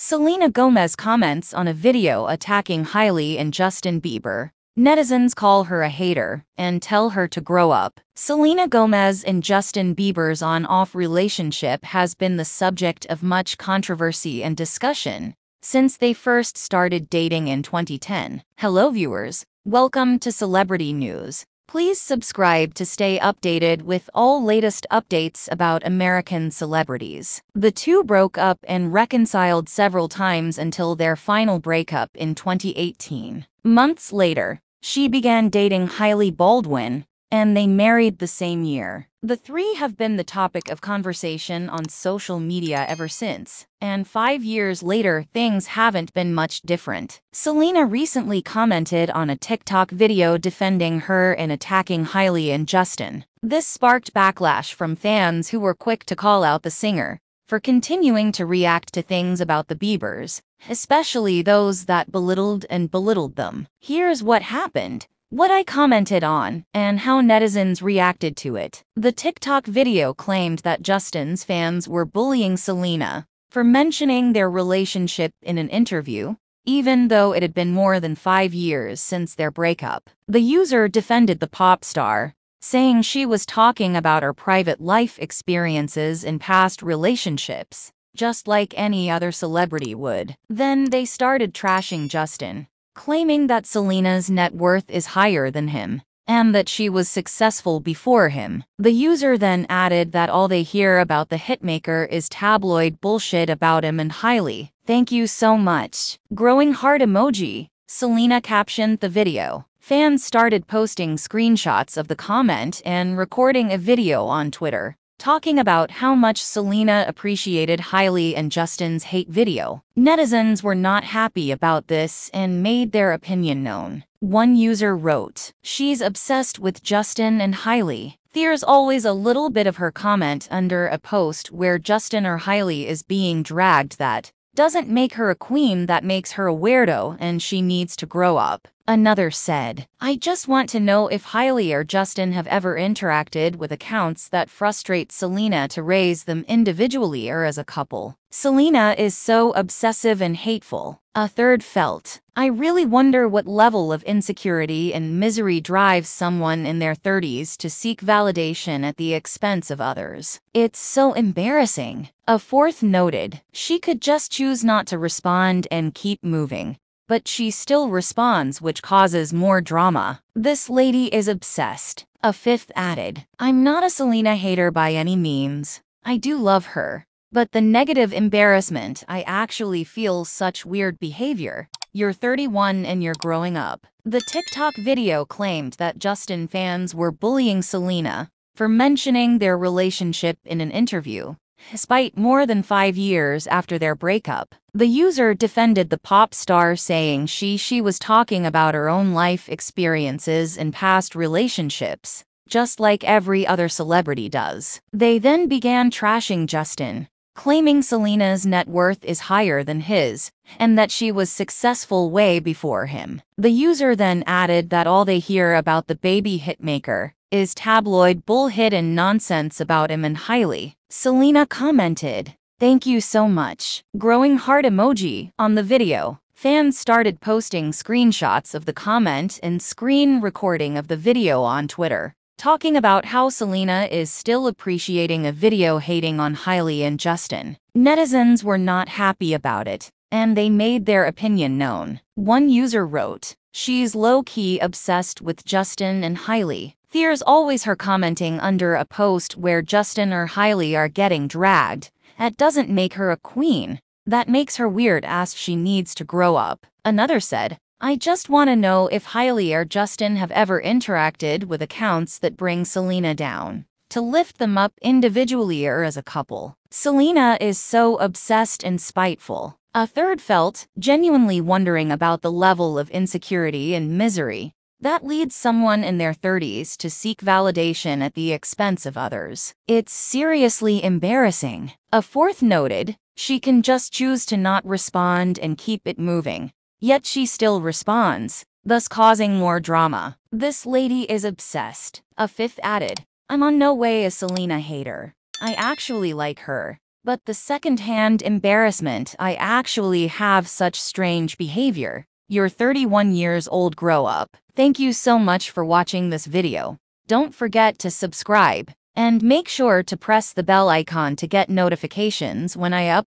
Selena Gomez comments on a video attacking Hailey and Justin Bieber. Netizens call her a hater and tell her to grow up. Selena Gomez and Justin Bieber's on off relationship has been the subject of much controversy and discussion since they first started dating in 2010. Hello, viewers. Welcome to Celebrity News. Please subscribe to stay updated with all latest updates about American celebrities. The two broke up and reconciled several times until their final breakup in 2018. Months later, she began dating Hailey Baldwin, and they married the same year. The three have been the topic of conversation on social media ever since, and five years later, things haven't been much different. Selena recently commented on a TikTok video defending her and attacking Hailey and Justin. This sparked backlash from fans who were quick to call out the singer for continuing to react to things about the Biebers, especially those that belittled and belittled them. Here's what happened what I commented on, and how netizens reacted to it. The TikTok video claimed that Justin's fans were bullying Selena for mentioning their relationship in an interview, even though it had been more than five years since their breakup. The user defended the pop star, saying she was talking about her private life experiences in past relationships, just like any other celebrity would. Then they started trashing Justin, claiming that Selena's net worth is higher than him and that she was successful before him. The user then added that all they hear about the hitmaker is tabloid bullshit about him and Hailey. Thank you so much. Growing heart emoji. Selena captioned the video. Fans started posting screenshots of the comment and recording a video on Twitter talking about how much Selena appreciated Hailey and Justin's hate video. Netizens were not happy about this and made their opinion known. One user wrote, She's obsessed with Justin and Hailey. There's always a little bit of her comment under a post where Justin or Hailey is being dragged that doesn't make her a queen that makes her a weirdo and she needs to grow up. Another said, I just want to know if Hailey or Justin have ever interacted with accounts that frustrate Selena to raise them individually or as a couple. Selena is so obsessive and hateful. A third felt, I really wonder what level of insecurity and misery drives someone in their 30s to seek validation at the expense of others. It's so embarrassing. A fourth noted, she could just choose not to respond and keep moving but she still responds, which causes more drama. This lady is obsessed. A fifth added, I'm not a Selena hater by any means. I do love her. But the negative embarrassment, I actually feel such weird behavior. You're 31 and you're growing up. The TikTok video claimed that Justin fans were bullying Selena for mentioning their relationship in an interview. Despite more than five years after their breakup, the user defended the pop star saying she she was talking about her own life experiences and past relationships, just like every other celebrity does. They then began trashing Justin, claiming Selena's net worth is higher than his, and that she was successful way before him. The user then added that all they hear about the baby hitmaker is tabloid bullhit and nonsense about him and Hailey. Selena commented, Thank you so much. Growing heart emoji on the video. Fans started posting screenshots of the comment and screen recording of the video on Twitter, talking about how Selena is still appreciating a video hating on Hailey and Justin. Netizens were not happy about it, and they made their opinion known. One user wrote, She's low-key obsessed with Justin and Hailey. There's always her commenting under a post where Justin or Hailey are getting dragged. That doesn't make her a queen. That makes her weird as she needs to grow up. Another said, I just want to know if Hailey or Justin have ever interacted with accounts that bring Selena down. To lift them up individually or as a couple. Selena is so obsessed and spiteful. A third felt, genuinely wondering about the level of insecurity and misery that leads someone in their 30s to seek validation at the expense of others. It's seriously embarrassing. A fourth noted, she can just choose to not respond and keep it moving. Yet she still responds, thus causing more drama. This lady is obsessed. A fifth added, I'm on no way a Selena hater. I actually like her. But the second-hand embarrassment I actually have such strange behavior. You're 31 years old grow up. Thank you so much for watching this video. Don't forget to subscribe and make sure to press the bell icon to get notifications when I up